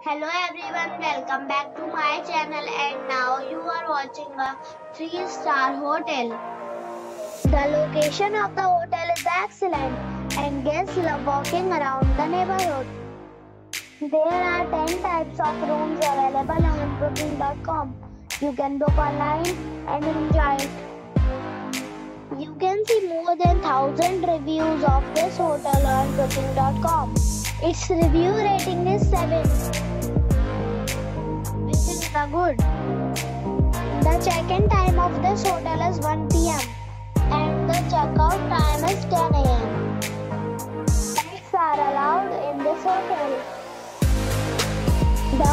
Hello everyone, welcome back to my channel and now you are watching a 3 star hotel. The location of the hotel is excellent and guests love walking around the neighborhood. There are 10 types of rooms available on booking.com. You can book online and enjoy it. You can see more than 1000 reviews of this hotel on booking.com. Its review rating is 7 which is the good. The check-in time of this hotel is 1 pm and the checkout time is 10 am. Pets are allowed in this hotel. The